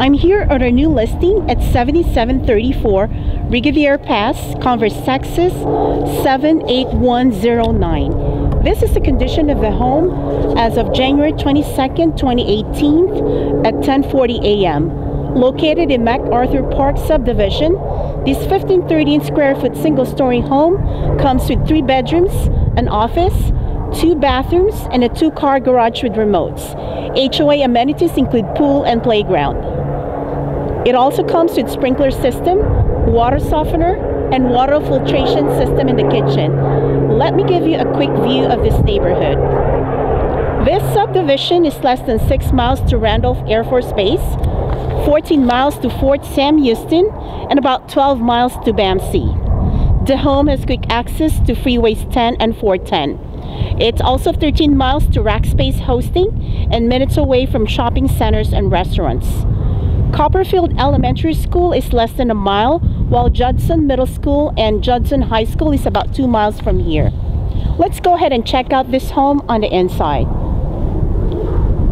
I'm here on our new listing at 7734 Brigadier Pass, Converse, Texas 78109. This is the condition of the home as of January 22nd, 2018 at 10:40 a.m. Located in MacArthur Park subdivision, this 1513 square foot single story home comes with three bedrooms, an office, two bathrooms, and a two car garage with remotes. HOA amenities include pool and playground. It also comes with sprinkler system, water softener, and water filtration system in the kitchen. Let me give you a quick view of this neighborhood. This subdivision is less than 6 miles to Randolph Air Force Base, 14 miles to Fort Sam Houston, and about 12 miles to BAMC. The home has quick access to freeways 10 and 410. It's also 13 miles to Rackspace Hosting and minutes away from shopping centers and restaurants. Copperfield Elementary School is less than a mile, while Judson Middle School and Judson High School is about two miles from here. Let's go ahead and check out this home on the inside.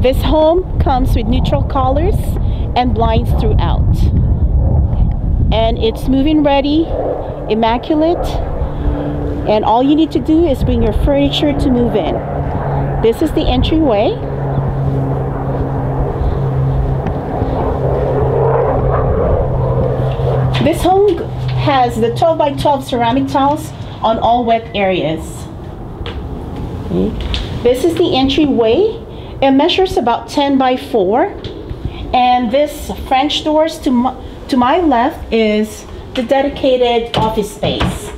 This home comes with neutral colors and blinds throughout. And it's moving ready, immaculate, and all you need to do is bring your furniture to move in. This is the entryway. This home has the 12 by 12 ceramic tiles on all wet areas. Okay. This is the entryway. It measures about 10 by 4. And this French doors to my, to my left is the dedicated office space.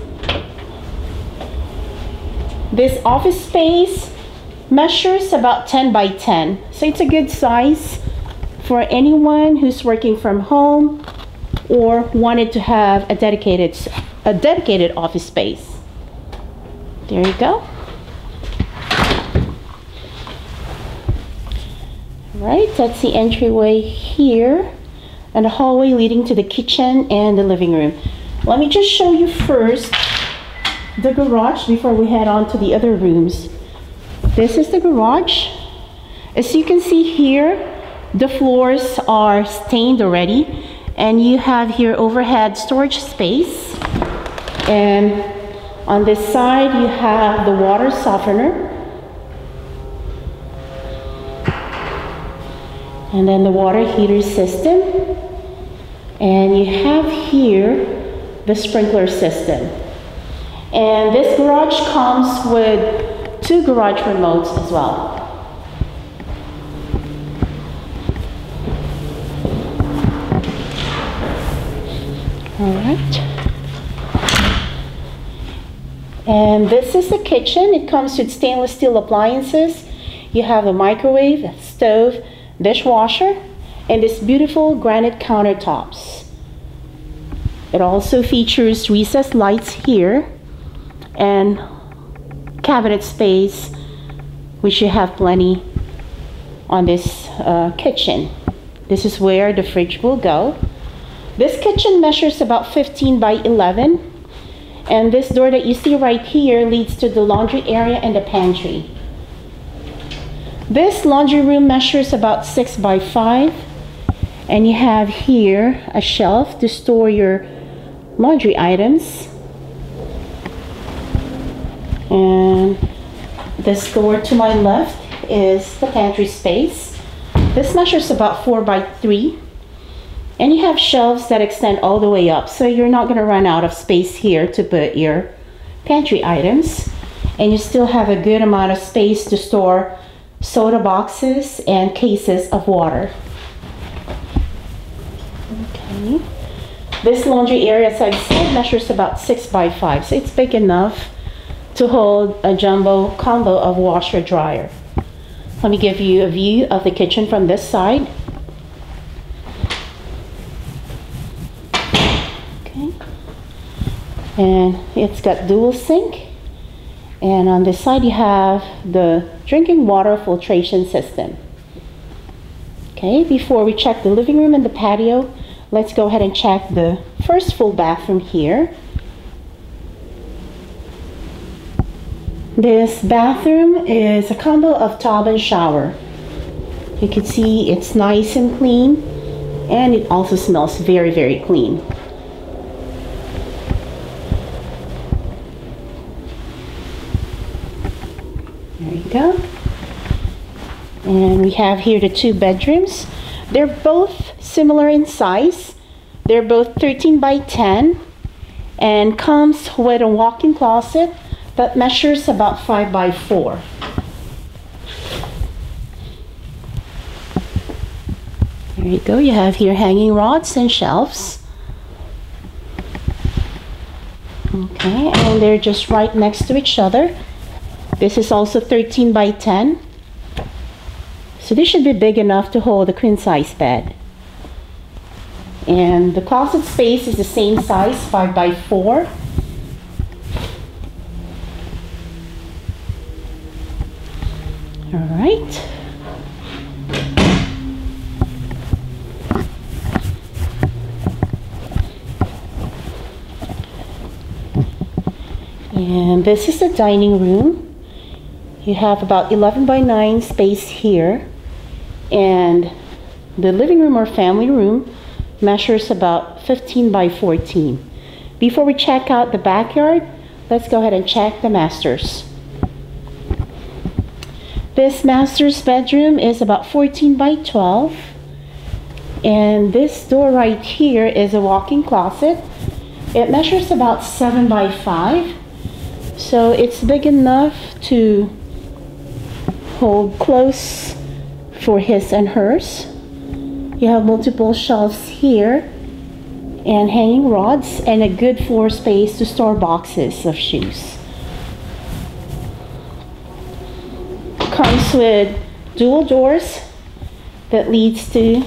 This office space measures about 10 by 10. So it's a good size for anyone who's working from home or wanted to have a dedicated a dedicated office space. There you go. Right, that's the entryway here and the hallway leading to the kitchen and the living room. Let me just show you first the garage before we head on to the other rooms. This is the garage. As you can see here, the floors are stained already and you have here overhead storage space. And on this side you have the water softener. And then the water heater system. And you have here the sprinkler system. And this garage comes with two garage remotes as well All right. And this is the kitchen. It comes with stainless steel appliances. You have a microwave, stove, dishwasher, and this beautiful granite countertops. It also features recessed lights here and cabinet space, which you have plenty on this uh, kitchen. This is where the fridge will go. This kitchen measures about 15 by 11. And this door that you see right here leads to the laundry area and the pantry. This laundry room measures about 6 by 5. And you have here a shelf to store your laundry items. And this door to my left is the pantry space. This measures about 4 by 3. And you have shelves that extend all the way up, so you're not going to run out of space here to put your pantry items. And you still have a good amount of space to store soda boxes and cases of water. Okay. This laundry area, as I said, measures about 6 by 5, so it's big enough to hold a jumbo combo of washer dryer. Let me give you a view of the kitchen from this side. And it's got dual sink. And on this side you have the drinking water filtration system. Okay before we check the living room and the patio let's go ahead and check the first full bathroom here. This bathroom is a combo of tub and shower. You can see it's nice and clean And it also smells very, very clean. Go. And we have here the two bedrooms. They're both similar in size. They're both 13 by 10 and comes with a walk-in closet that measures about 5 by 4. There you go. You have here hanging rods and shelves. Okay, and they're just right next to each other. This is also 13 by 10. So this should be big enough to hold a queen size bed. And the closet space is the same size, 5 by 4. All right. And this is the dining room. You have about 11 by 9 space here. And the living room or family room measures about 15 by 14. Before we check out the backyard, let's go ahead and check the master's. This master's bedroom is about 14 by 12. And this door right here is a walk-in closet. It measures about 7 by 5. So it's big enough to hold close for his and hers. You have multiple shelves here and hanging rods and a good floor space to store boxes of shoes. Comes with dual doors that leads to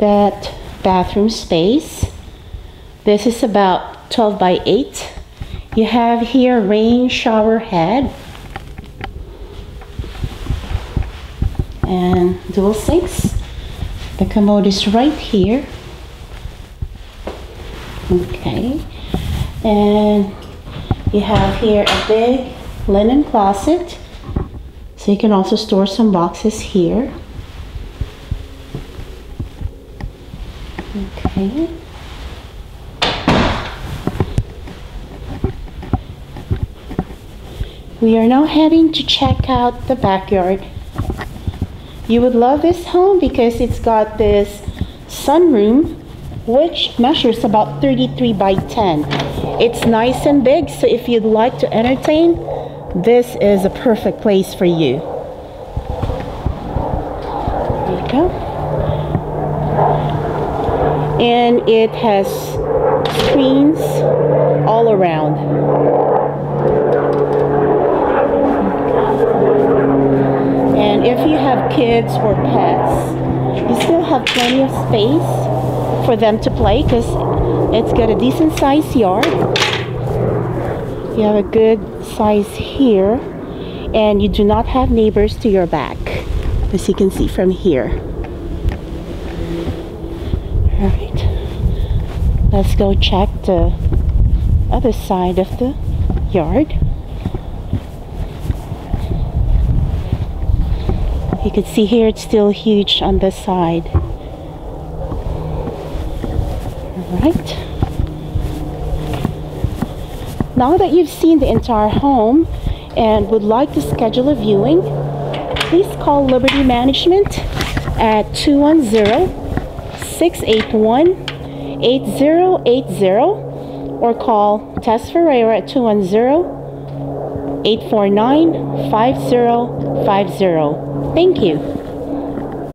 that bathroom space. This is about 12 by 8. You have here rain shower head and dual sinks. The commode is right here. Okay. And you have here a big linen closet. So you can also store some boxes here. Okay. We are now heading to check out the backyard you would love this home because it's got this sunroom which measures about 33 by 10. It's nice and big, so if you'd like to entertain, this is a perfect place for you. There you go. And it has screens all around. if you have kids or pets, you still have plenty of space for them to play because it's got a decent sized yard. You have a good size here and you do not have neighbors to your back as you can see from here. Alright, let's go check the other side of the yard. You can see here it's still huge on this side. Alright. Now that you've seen the entire home and would like to schedule a viewing, please call Liberty Management at 210-681-8080 or call Tess Ferreira at 210 849 5050. Thank you.